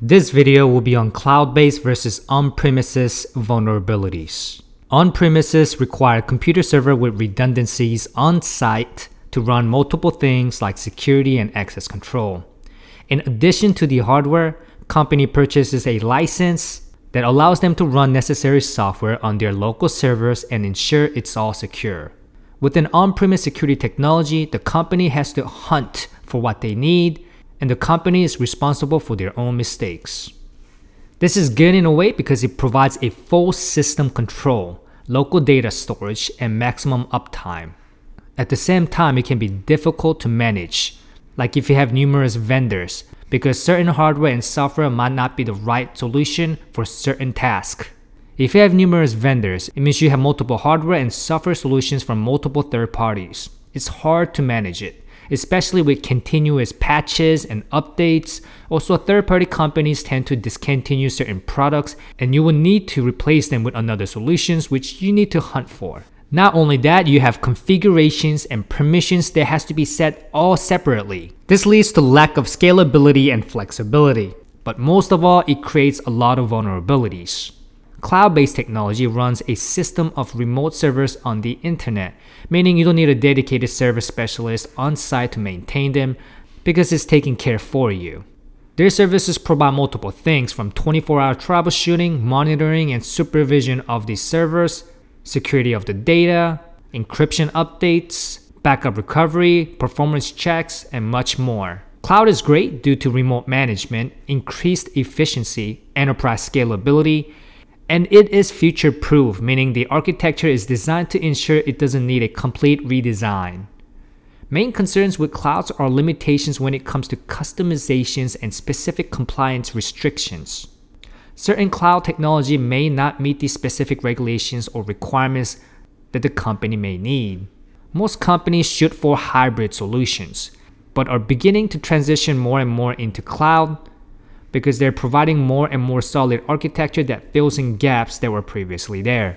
This video will be on cloud-based versus on-premises vulnerabilities. On-premises require computer server with redundancies on-site to run multiple things like security and access control. In addition to the hardware, company purchases a license that allows them to run necessary software on their local servers and ensure it's all secure. With an on-premise security technology, the company has to hunt for what they need, and the company is responsible for their own mistakes. This is good in a way because it provides a full system control, local data storage, and maximum uptime. At the same time, it can be difficult to manage, like if you have numerous vendors, because certain hardware and software might not be the right solution for certain tasks. If you have numerous vendors, it means you have multiple hardware and software solutions from multiple third parties. It's hard to manage it, especially with continuous patches and updates. Also, third party companies tend to discontinue certain products and you will need to replace them with another solutions which you need to hunt for. Not only that, you have configurations and permissions that has to be set all separately. This leads to lack of scalability and flexibility. But most of all, it creates a lot of vulnerabilities. Cloud-based technology runs a system of remote servers on the internet, meaning you don't need a dedicated service specialist on site to maintain them because it's taken care for you. Their services provide multiple things from 24-hour troubleshooting, monitoring, and supervision of these servers, security of the data, encryption updates, backup recovery, performance checks, and much more. Cloud is great due to remote management, increased efficiency, enterprise scalability, and it is future proof, meaning the architecture is designed to ensure it doesn't need a complete redesign. Main concerns with clouds are limitations when it comes to customizations and specific compliance restrictions. Certain cloud technology may not meet the specific regulations or requirements that the company may need. Most companies shoot for hybrid solutions, but are beginning to transition more and more into cloud because they're providing more and more solid architecture that fills in gaps that were previously there.